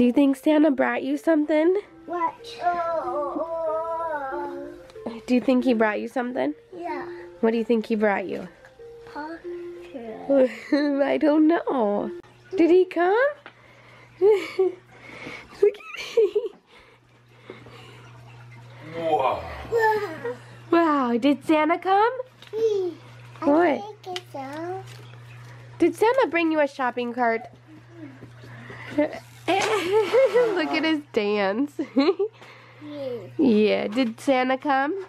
Do you think Santa brought you something? What? Oh, Do you think he brought you something? yeah. What do you think he brought you? Pumpkin. I don't know. Did he come? Look at Whoa. Wow, did Santa come? I What? think it's so. Did Santa bring you a shopping cart? Mm-hmm. Look at his dance. yeah, did Santa come?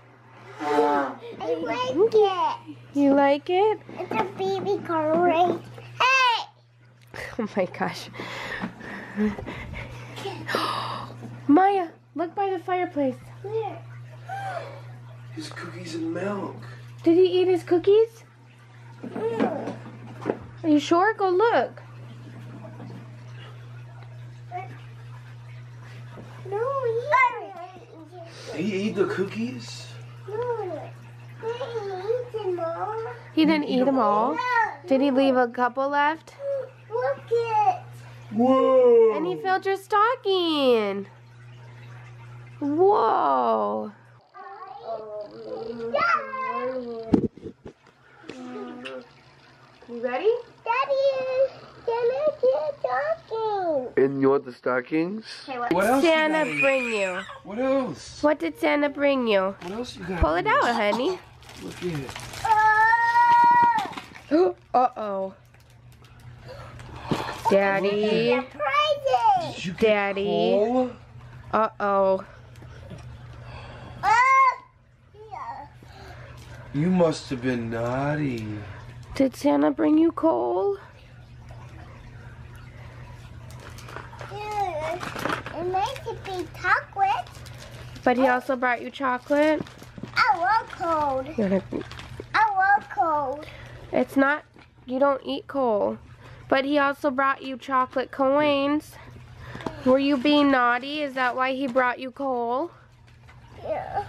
I like it. You like it? It's a baby car race. Hey! Oh my gosh. Myah, look by the fireplace. Where? His cookies and milk. Did he eat his cookies? Mm. Are you sure? Go look. No, he He eat the cookies? No. He eats them all. He didn't eat them all. Did he leave a couple left? Look it. Whoa. And he filled your stocking. Whoa. You ready? Daddy, can I get talking? And you want the stockings? Okay, what, What else Santa got? bring you? What else? What did Santa bring you? What else you got? Pull it out, honey. Look at it. Oh, Uh-oh. Daddy. Did you get Daddy. coal? Uh-oh. Oh. You must have been naughty. Did Santa bring you coal? Yeah. It makes it be chocolate. But he also brought you chocolate? I love cold. You're gonna- I love cold. It's not, you don't eat coal. But he also brought you chocolate coins. Were you being naughty? Is that why he brought you coal? Yeah.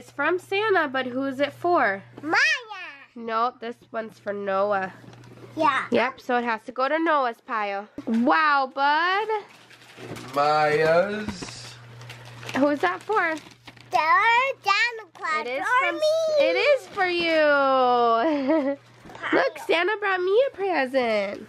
Is from Santa, but who's it for? Myah. Nope, this one's for Noah. Yeah. Yep, so it has to go to Noah's pile. Wow, bud. Myah's. Who's that for? Santa Claus It is for from, me. It is for you. Look, Santa brought me a present.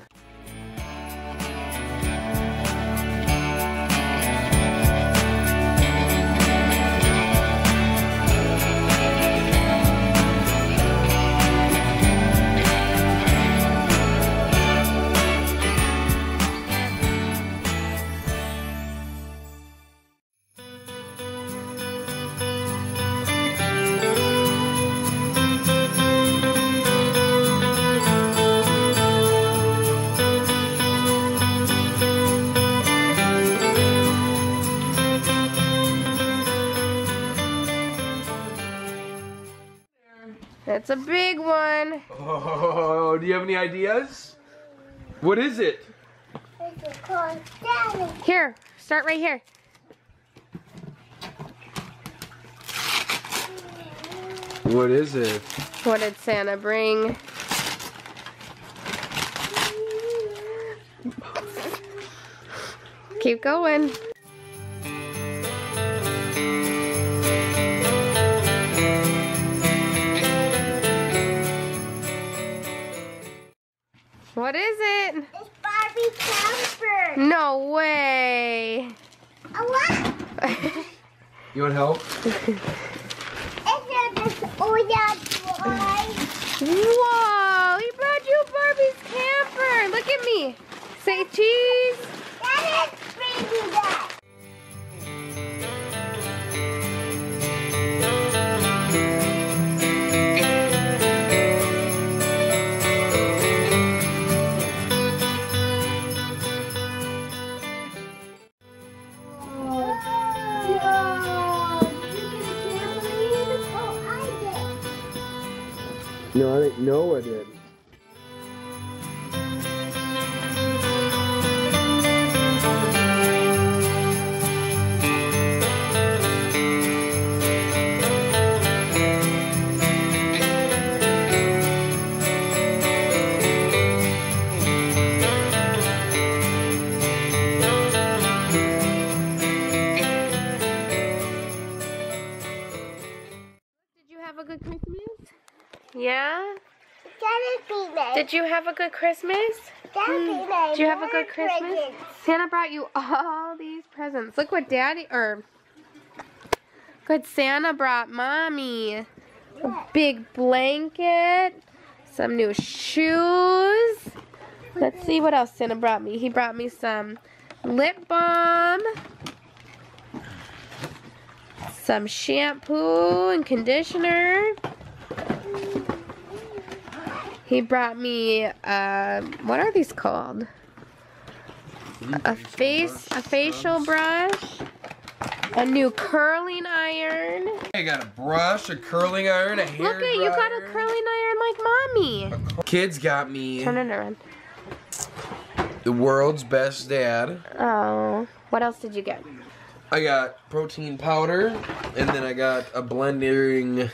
A big one. Oh, do you have any ideas? What is it? It's called Santa. Here, start right here. What is it? What did Santa bring? Keep going. You want help? It's a this. Whoa, he brought you Barbie's camper. Look at me. Say cheese. That is baby No, I think Noah did. Did Did you have a good Christmas? Nice. Hmm. Did you have a good Christmas? Santa brought you all these presents. Look what Daddy, or good Santa brought Mommy. A big blanket, some new shoes. Let's see what else Santa brought me. He brought me some lip balm, some shampoo and conditioner. He brought me, uh, what are these called? A face, a facial brush, a new curling iron. I got a brush, a curling iron, a hair Look at you got a curling iron like mommy. Kids got me Turn it around. the world's best dad. Oh, what else did you get? I got protein powder, and then I got a blending,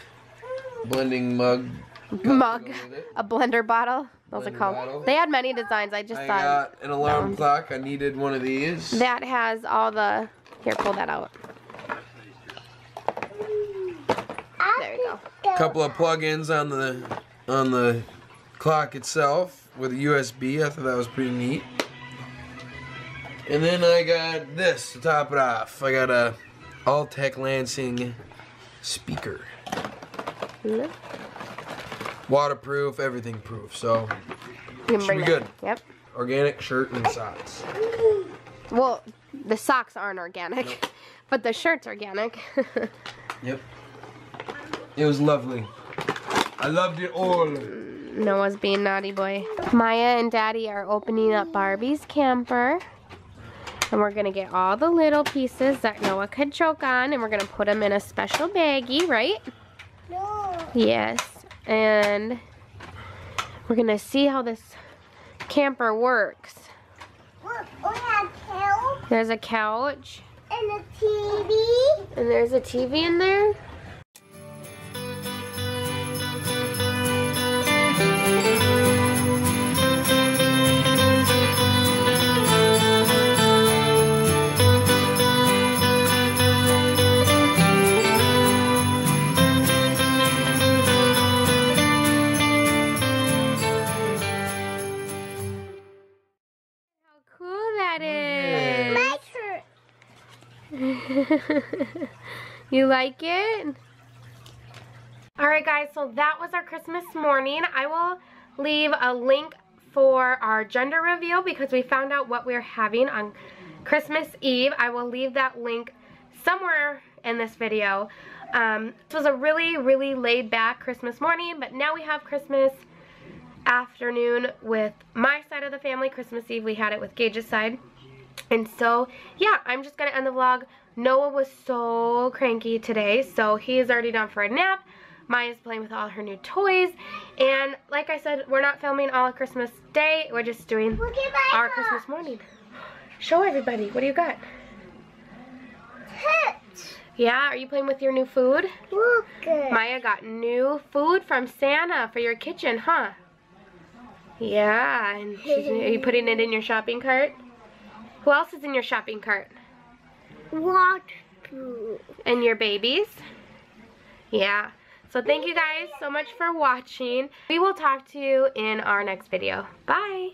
blending mug. Mug, a blender bottle. Those Blender are called. bottle. They had many designs. I just I thought got an alarm um, clock. I needed one of these. that has all the. Here, pull that out. There you go. A couple of plug-ins on the on the clock itself with a USB. I thought that was pretty neat. And then I got this to top it off. I got a Altec Lansing speaker. Waterproof, everything proof. So can Should bring be that. good. Yep. organic shirt and socks. Well, the socks aren't organic, but the shirt's organic. Yep. It was lovely. I loved it all. Noah's being naughty boy. Myah and Daddy are opening up Barbie's camper. And we're gonna get all the little pieces that Noah could choke on and we're gonna put them in a special baggie, right? No. Yes. And we're gonna see how this camper works. Look, we have help There's a couch and a TV. and there's a TV in there. you like it? Alright guys, so that was our Christmas morning. I will leave a link for our gender reveal because we found out what we're having on Christmas Eve. I will leave that link somewhere in this video. Um, this was a really, really laid back Christmas morning, but now we have Christmas afternoon with my side of the family. Christmas Eve we had it with Gage's side. And so, yeah, I'm just going to end the vlog. Noah was so cranky today, so he is already down for a nap. Myah's playing with all her new toys. And like I said, we're not filming all of Christmas Day. We're just doing Look at my our. Christmas morning. Show everybody. What do you got? Touch. Yeah, are you playing with your new food? Look. good. Myah got new food from Santa for your kitchen, huh? Yeah, and she's, are you putting it in your shopping cart? Who else is in your shopping cart? Waterproof. And your babies? Yeah. So thank you guys so much for watching. We will talk to you in our next video. Bye.